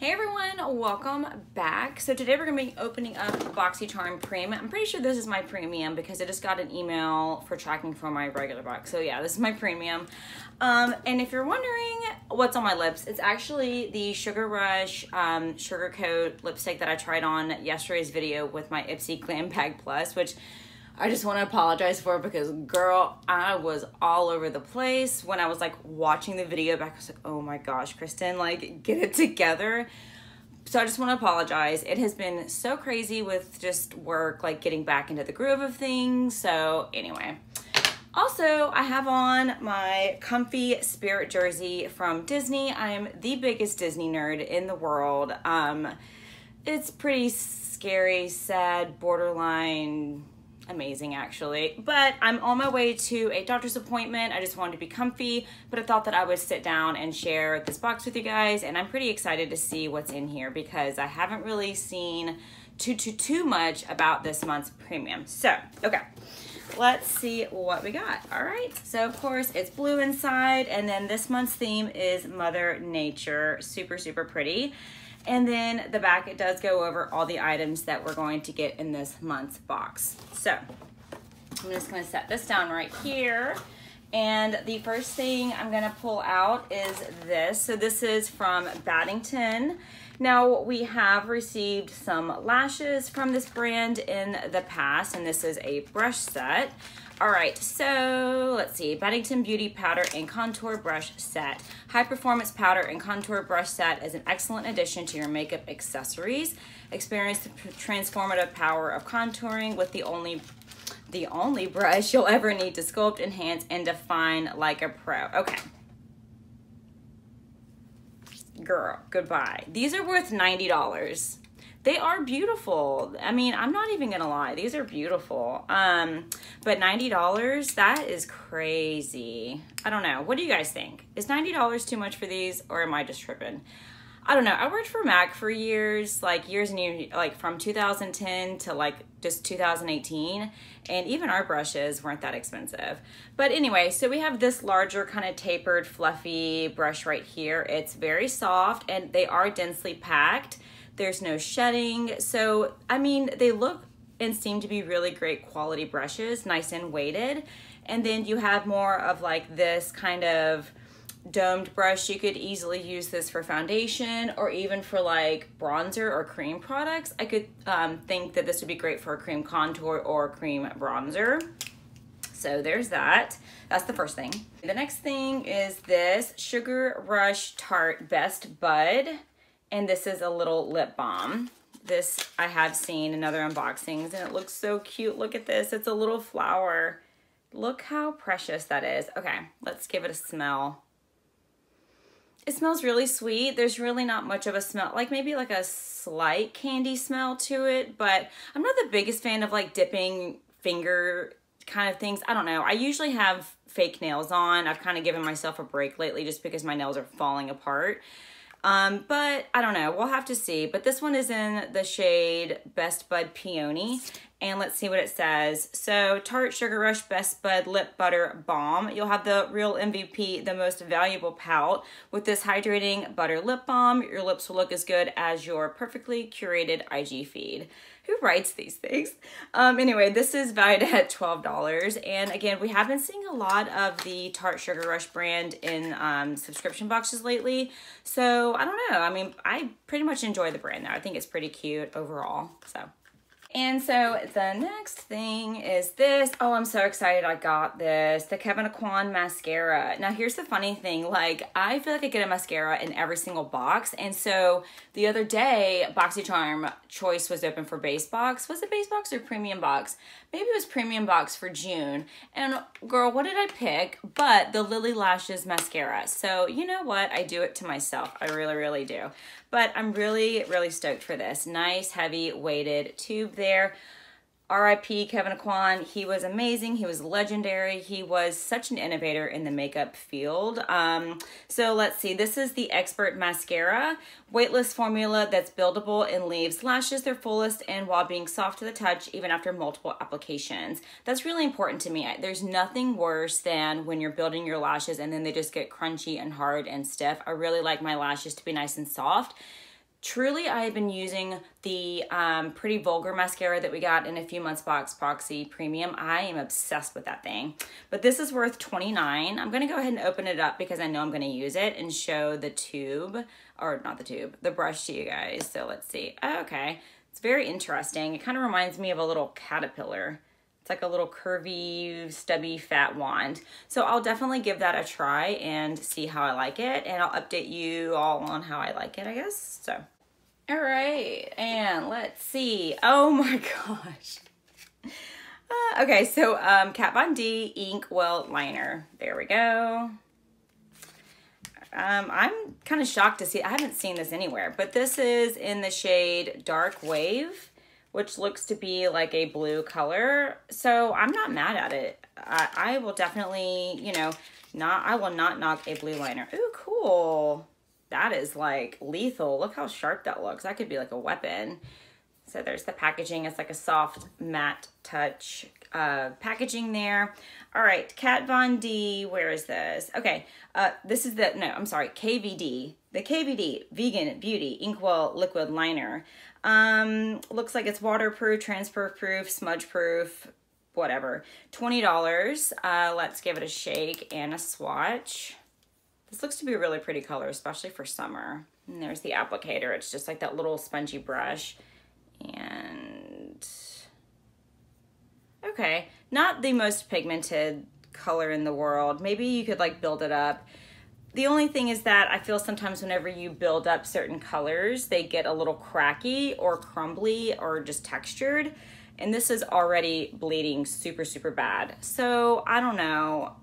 Hey everyone, welcome back. So today we're gonna be opening up BoxyCharm Premium. I'm pretty sure this is my premium because I just got an email for tracking for my regular box. So yeah, this is my premium. Um, and if you're wondering what's on my lips, it's actually the Sugar Rush um, Sugar Coat lipstick that I tried on yesterday's video with my Ipsy Glam Bag Plus, which I just want to apologize for because, girl, I was all over the place when I was like watching the video back. I was like, oh my gosh, Kristen, like get it together. So I just want to apologize. It has been so crazy with just work, like getting back into the groove of things. So, anyway. Also, I have on my comfy spirit jersey from Disney. I am the biggest Disney nerd in the world. Um, it's pretty scary, sad, borderline amazing actually. But I'm on my way to a doctor's appointment. I just wanted to be comfy, but I thought that I would sit down and share this box with you guys. And I'm pretty excited to see what's in here because I haven't really seen too, too, too much about this month's premium. So, okay let's see what we got. All right, so of course it's blue inside, and then this month's theme is Mother Nature. Super, super pretty. And then the back, it does go over all the items that we're going to get in this month's box. So I'm just gonna set this down right here. And the first thing I'm gonna pull out is this. So this is from Battington. Now we have received some lashes from this brand in the past, and this is a brush set. All right, so let's see. Battington Beauty Powder and Contour Brush Set. High Performance Powder and Contour Brush Set is an excellent addition to your makeup accessories. Experience the transformative power of contouring with the only the only brush you'll ever need to sculpt, enhance, and define like a pro. Okay. Girl, goodbye. These are worth $90 they are beautiful. I mean, I'm not even gonna lie, these are beautiful. Um, but $90, that is crazy. I don't know. What do you guys think? Is $90 too much for these or am I just tripping? I don't know. I worked for MAC for years, like years and years, like from 2010 to like just 2018. And even our brushes weren't that expensive. But anyway, so we have this larger kind of tapered, fluffy brush right here. It's very soft and they are densely packed. There's no shedding. So, I mean, they look and seem to be really great quality brushes, nice and weighted. And then you have more of like this kind of domed brush. You could easily use this for foundation or even for like bronzer or cream products. I could um, think that this would be great for a cream contour or cream bronzer. So there's that. That's the first thing. The next thing is this Sugar Rush Tarte Best Bud and this is a little lip balm. This I have seen in other unboxings and it looks so cute. Look at this, it's a little flower. Look how precious that is. Okay, let's give it a smell. It smells really sweet. There's really not much of a smell, like maybe like a slight candy smell to it, but I'm not the biggest fan of like dipping finger kind of things. I don't know. I usually have fake nails on. I've kind of given myself a break lately just because my nails are falling apart. Um, but I don't know. We'll have to see. But this one is in the shade Best Bud Peony. And let's see what it says. So, Tarte Sugar Rush Best Bud Lip Butter Balm. You'll have the real MVP, the most valuable pout. With this hydrating butter lip balm, your lips will look as good as your perfectly curated IG feed who writes these things? Um, anyway, this is valued at $12. And again, we have been seeing a lot of the Tarte Sugar Rush brand in um, subscription boxes lately. So I don't know. I mean, I pretty much enjoy the brand now. I think it's pretty cute overall. So and so the next thing is this. Oh, I'm so excited I got this. The Kevyn Aucoin mascara. Now here's the funny thing. Like I feel like I get a mascara in every single box. And so the other day, BoxyCharm choice was open for base box. Was it base box or premium box? Maybe it was premium box for June. And girl, what did I pick? But the Lily Lashes mascara. So you know what? I do it to myself. I really, really do. But I'm really, really stoked for this. Nice, heavy, weighted tube there. RIP Kevyn Aucoin. He was amazing. He was legendary. He was such an innovator in the makeup field. Um, so let's see. This is the Expert Mascara. Weightless formula that's buildable and leaves lashes their fullest and while being soft to the touch even after multiple applications. That's really important to me. There's nothing worse than when you're building your lashes and then they just get crunchy and hard and stiff. I really like my lashes to be nice and soft truly I have been using the um, Pretty Vulgar mascara that we got in a few months box Boxy Premium. I am obsessed with that thing. But this is worth 29 I'm going to go ahead and open it up because I know I'm going to use it and show the tube, or not the tube, the brush to you guys. So let's see. Okay. It's very interesting. It kind of reminds me of a little caterpillar. It's like a little curvy, stubby, fat wand. So I'll definitely give that a try and see how I like it. And I'll update you all on how I like it, I guess. So, all right. And let's see. Oh my gosh. Uh, okay, so um, Kat Von D Ink Well Liner. There we go. Um, I'm kind of shocked to see, I haven't seen this anywhere, but this is in the shade Dark Wave which looks to be like a blue color. So I'm not mad at it. I, I will definitely, you know, not, I will not knock a blue liner. Ooh, cool. That is like lethal. Look how sharp that looks. That could be like a weapon. So there's the packaging. It's like a soft matte touch uh, packaging there. All right, Kat Von D, where is this? Okay, uh, this is the, no, I'm sorry, KVD. The KVD Vegan Beauty Inkwell Liquid Liner. Um, looks like it's waterproof, transfer proof, smudge proof, whatever. $20. Uh, let's give it a shake and a swatch. This looks to be a really pretty color, especially for summer. And there's the applicator. It's just like that little spongy brush. And okay, not the most pigmented color in the world. Maybe you could like build it up the only thing is that I feel sometimes whenever you build up certain colors, they get a little cracky or crumbly or just textured. And this is already bleeding super, super bad. So I don't know.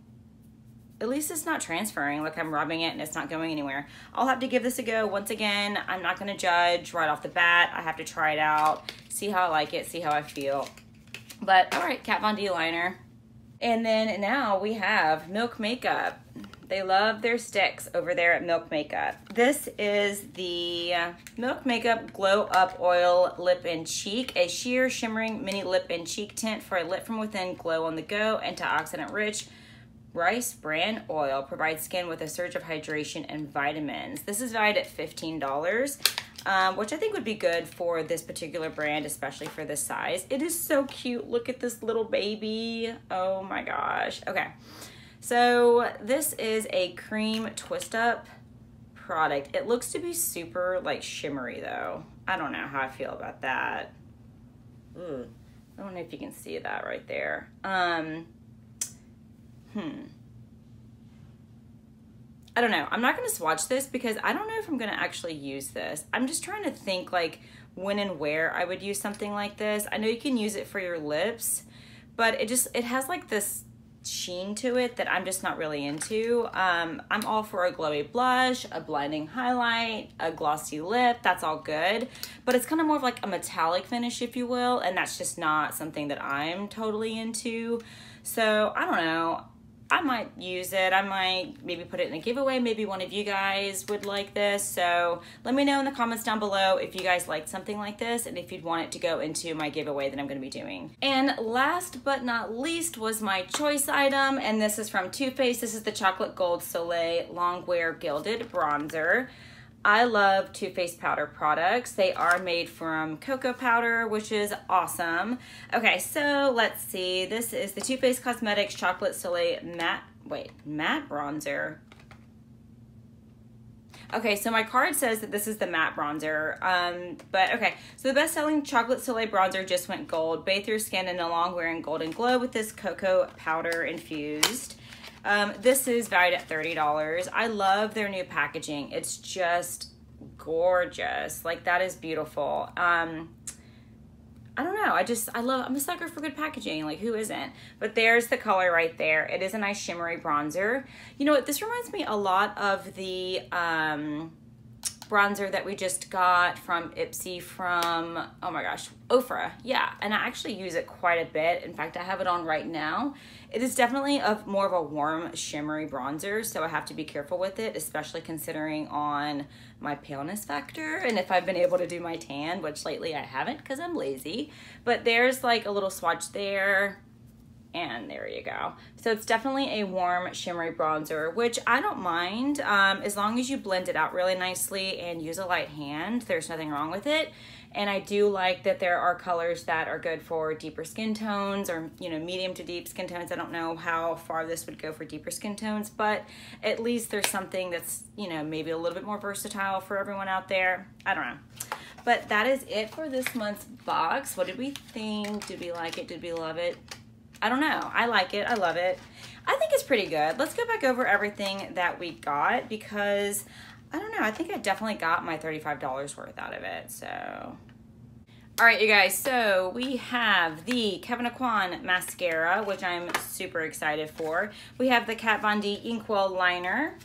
At least it's not transferring, like I'm rubbing it and it's not going anywhere. I'll have to give this a go. Once again, I'm not gonna judge right off the bat. I have to try it out, see how I like it, see how I feel. But all right, Kat Von D liner. And then now we have Milk Makeup. They love their sticks over there at Milk Makeup. This is the Milk Makeup Glow Up Oil Lip and Cheek, a sheer shimmering mini lip and cheek tint for a lip from within glow on the go, antioxidant rich. Rice Bran Oil provides skin with a surge of hydration and vitamins. This is valued at $15, um, which I think would be good for this particular brand, especially for this size. It is so cute. Look at this little baby. Oh my gosh. Okay. So this is a cream twist up product. It looks to be super like shimmery though. I don't know how I feel about that. Ooh, I don't know if you can see that right there. Um, hmm. I don't know. I'm not going to swatch this because I don't know if I'm going to actually use this. I'm just trying to think like when and where I would use something like this. I know you can use it for your lips, but it just, it has like this sheen to it that I'm just not really into. Um, I'm all for a glowy blush, a blinding highlight, a glossy lip. That's all good. But it's kind of more of like a metallic finish, if you will. And that's just not something that I'm totally into. So I don't know. I might use it. I might maybe put it in a giveaway. Maybe one of you guys would like this. So let me know in the comments down below if you guys like something like this and if you'd want it to go into my giveaway that I'm going to be doing. And last but not least was my choice item. And this is from Too Faced. This is the Chocolate Gold Soleil Longwear Gilded Bronzer. I love Too Faced powder products. They are made from cocoa powder, which is awesome. Okay, so let's see. This is the Too Faced Cosmetics Chocolate Soleil Matte, wait, matte bronzer. Okay, so my card says that this is the matte bronzer. Um, but okay, so the best-selling chocolate soleil bronzer just went gold. Bathe your skin in a long wearing golden glow with this cocoa powder infused. Um, this is valued at $30. I love their new packaging. It's just gorgeous. Like that is beautiful. Um, I don't know. I just, I love, I'm a sucker for good packaging. Like, who isn't? But there's the color right there. It is a nice shimmery bronzer. You know what? This reminds me a lot of the, um, bronzer that we just got from Ipsy from, oh my gosh, Ofra. Yeah, and I actually use it quite a bit. In fact, I have it on right now. It is definitely a more of a warm, shimmery bronzer, so I have to be careful with it, especially considering on my paleness factor and if I've been able to do my tan, which lately I haven't because I'm lazy. But there's like a little swatch there. And there you go. So it's definitely a warm shimmery bronzer, which I don't mind um, as long as you blend it out really nicely and use a light hand. There's nothing wrong with it. And I do like that there are colors that are good for deeper skin tones or, you know, medium to deep skin tones. I don't know how far this would go for deeper skin tones, but at least there's something that's, you know, maybe a little bit more versatile for everyone out there. I don't know. But that is it for this month's box. What did we think? Did we like it? Did we love it? I don't know. I like it. I love it. I think it's pretty good. Let's go back over everything that we got because I don't know. I think I definitely got my $35 worth out of it. So all right, you guys, so we have the Kevyn Aucoin mascara, which I'm super excited for. We have the Kat Von D Inkwell liner.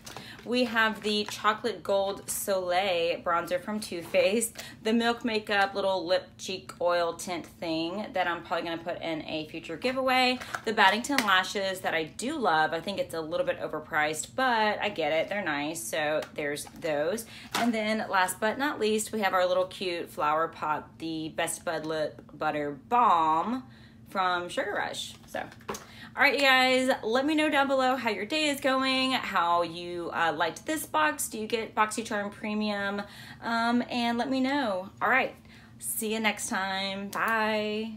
We have the Chocolate Gold Soleil bronzer from Too Faced, the Milk Makeup little lip cheek oil tint thing that I'm probably to put in a future giveaway, the Battington lashes that I do love. I think it's a little bit overpriced, but I get it. They're nice, so there's those. And then last but not least, we have our little cute Flower Pot, the Best Bud Lip Butter Balm from Sugar Rush. So all right, you guys, let me know down below how your day is going, how you uh, liked this box. Do you get BoxyCharm Premium? Um, and let me know. All right, see you next time. Bye.